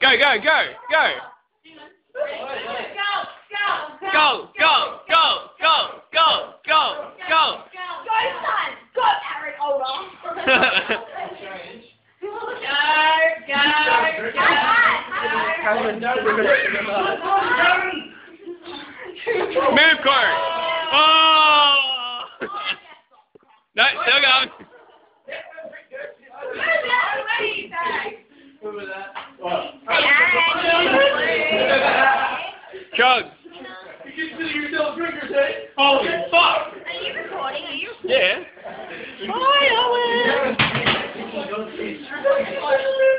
Go, go, go, go. Go, go, go, go, go, go, go. Go, son! Go, Aaron, hold on. Go, go, go, go. Move court. Oh. No, still going. Chug. You consider yourself drinkers, eh? Holy fuck! Are you recording? Are you recording? Yeah. Hi, Owen!